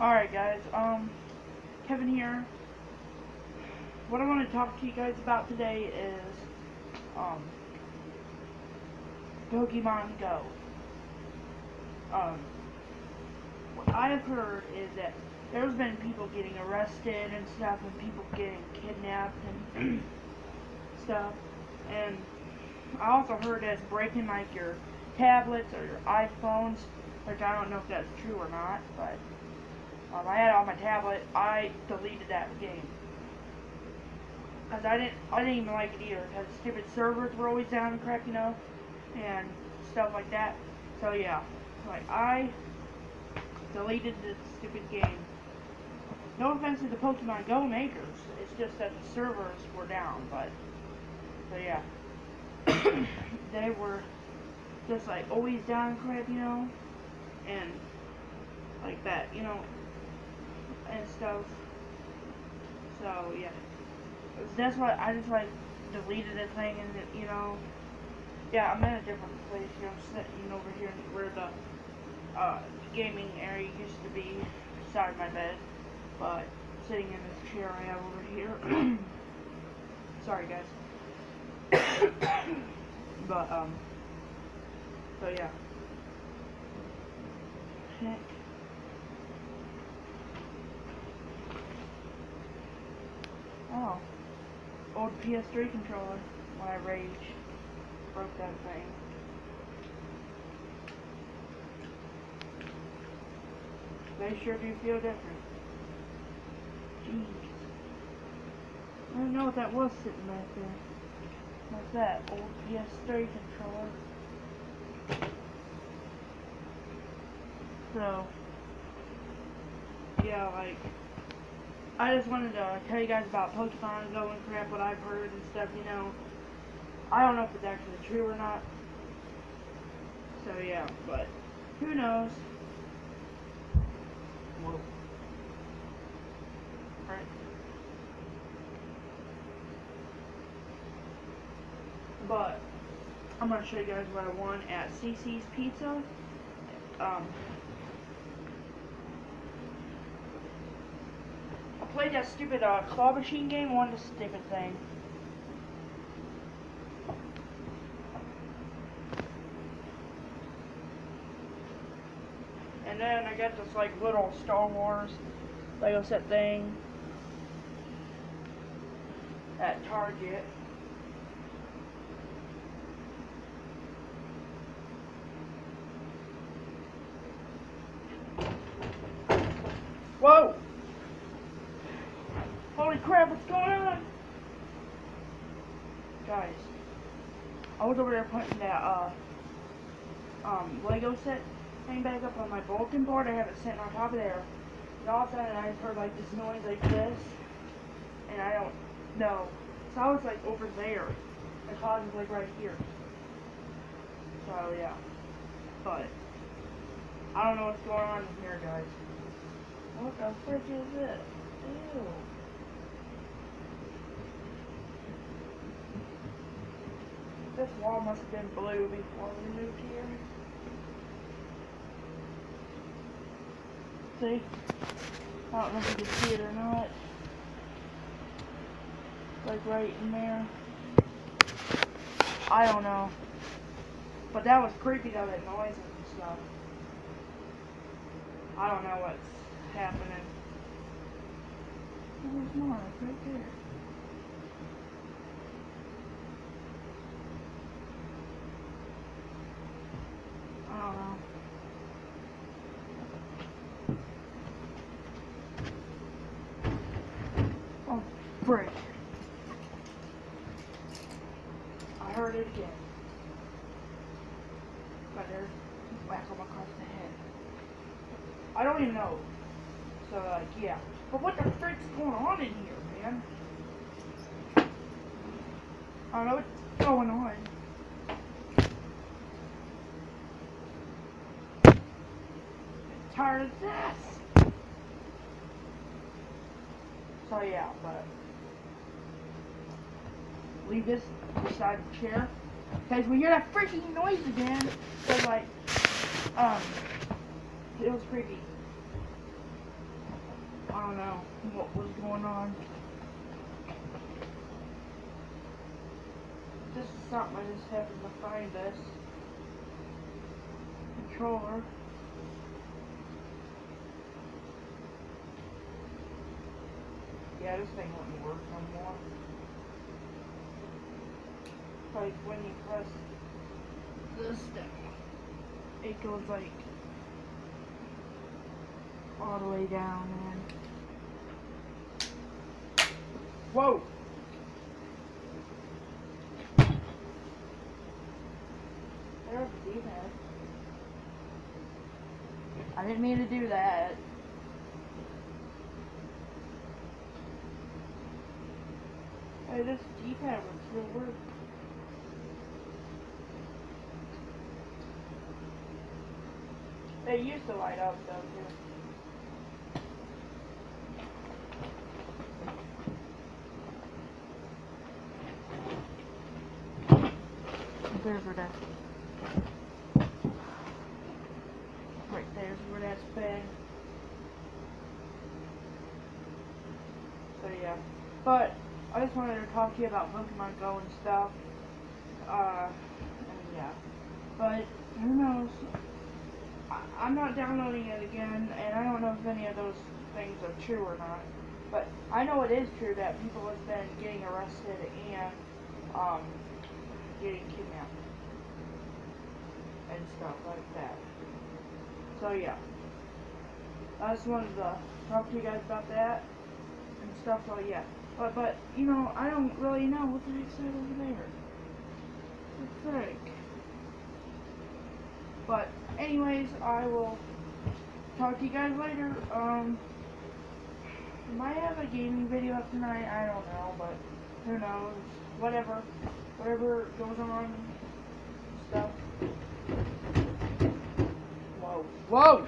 Alright guys, um, Kevin here. What I want to talk to you guys about today is, um, Pokemon Go. Um, what I have heard is that there's been people getting arrested and stuff, and people getting kidnapped and stuff, and I also heard that it's breaking like your tablets or your iPhones, which I don't know if that's true or not, but um, I had it on my tablet. I deleted that game because I didn't. I didn't even like it either because stupid servers were always down and crap, you know, and stuff like that. So yeah, like I deleted the stupid game. No offense to the Pokemon Go makers. It's just that the servers were down, but so yeah, they were just like always down and crap, you know, and like that, you know and stuff. So yeah, that's why I just like deleted the thing and you know, yeah, I'm in a different place. here. I'm sitting over here where the uh, gaming area used to be beside my bed, but sitting in this chair I have over here. Sorry guys. but um, so yeah. Old PS3 controller when I rage. Broke that thing. They sure do feel different. Jeez. I don't know what that was sitting back there. What's that? Old PS3 controller. So, yeah, like, I just wanted to tell you guys about Pokemon Go and crap, what I've heard and stuff, you know. I don't know if it's actually true or not. So yeah, but who knows? Whoa. Right. But I'm gonna show you guys what I won at CiCi's Pizza. Um, played that stupid uh, claw machine game, won the stupid thing. And then I got this like little Star Wars Lego set thing at Target. Whoa! Crap, what's going on? Guys, I was over there putting that, uh, um, Lego set thing back up on my bulletin board. I have it sitting on top of there. And all of a sudden, I heard, like, this noise like this. And I don't know. So I was, like, over there. The cause is, like, right here. So, yeah. But, I don't know what's going on in here, guys. What the frick is it? Ew. This wall must have been blue before we moved here. See? I don't know if you can see it or not. Like right in there. I don't know. But that was creepy though, that noise and stuff. I don't know what's happening. There's more, right there. Break. I heard it again. But there's whack him across the head. I don't even know. So, like, yeah. But what the frick's going on in here, man? I don't know what's going on. I'm tired of this. So yeah, but leave this beside the chair. Because we hear that freaking noise again. So like, um, it was creepy. I don't know what was going on. This is something I just happened to find this controller. Yeah, this thing wouldn't work no more. Like when you press this down, it goes like all the way down, man. Whoa! There's the D-pad. I didn't mean to do that. Hey, this D-pad would still work. They used to light up though too. There's where that. Right there's where that's been. So yeah. But I just wanted to talk to you about Pokemon Go and stuff. Uh and yeah. But who knows? I'm not downloading it again, and I don't know if any of those things are true or not. But I know it is true that people have been getting arrested and um, getting kidnapped and stuff like that. So yeah, I just wanted to talk to you guys about that and stuff. So yeah, but but you know I don't really know what the that over there. The frick. But anyways, I will talk to you guys later. Um, might have a gaming video up tonight. I don't know, but who knows? Whatever, whatever goes on, stuff. Whoa, whoa!